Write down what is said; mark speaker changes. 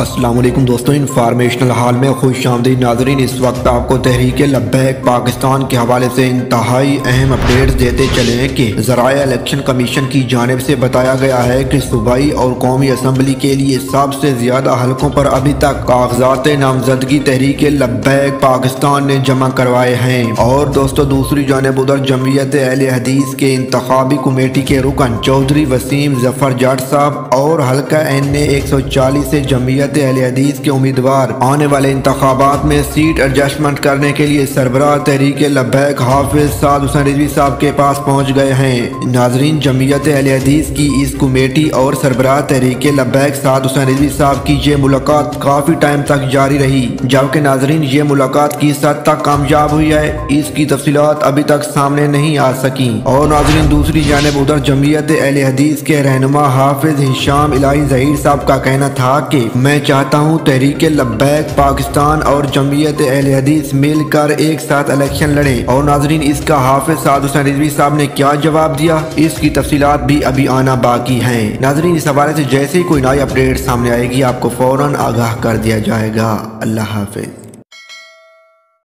Speaker 1: असलम दोस्तों इंफॉर्मेशनल हाल में खुश आमदी नाजरीन, इस वक्त आपको तहरीक लब्बैक पाकिस्तान के हवाले से इंतहाई अहम अपडेट्स देते चले हैं कि जराया इलेक्शन कमीशन की जानब से बताया गया है कि सूबाई और कौमी असम्बली के लिए सबसे ज़्यादा हलकों पर अभी तक कागजात नामजदगी तहरीक लब्बैक पाकिस्तान ने जमा करवाए हैं। और दोस्तों, दूसरी जानब उधर जमीयत अहल हदीस के इंतबी कमेटी के रुकन चौधरी वसीम ज़फ़र जाट साहब और हल्का एन ए एक सौ चालीस से जमीयत अहल हदीस के उम्मीदवार आने वाले इंतबात में सीट एडजस्टमेंट करने के लिए सरबराह तहरीक लब्बैक हाफिज साद हुसैन रिजवी साहब के पास पहुँच गए हैं। नाजरीन, जमीयत हदीस की इस कमेटी और सरबराह तहरीक लबैक साद हुसैन रिजवी साहब की ये मुलाकात काफ़ी टाइम तक जारी रही। जबकि नाजरीन, ये मुलाकात किस हद तक कामयाब हुई है। इसकी तफसीत अभी तक सामने नहीं आ सकी। और नाजरीन, दूसरी जानब उधर जमीयत अहल हदीस के रहनुमा हाफिज हिशाम इलाही जहीर साहब का कहना था कि, मैं चाहता हूँ तहरीक लब्बैक, पाकिस्तान और जमीयत अहल हदीस मिलकर एक साथ इलेक्शन लड़े। और नाजरीन, इसका हाफिज साद हुसैन रिजवी साहब ने क्या जवाब दिया? इसकी तफसीत भी अभी आना बाकी है। नाजरीन, इस हवाले से जैसे ही कोई नई अपडेट सामने आएगी, आपको फ़ौरन आगाह कर दिया जाएगा। अल्लाह हाफिज।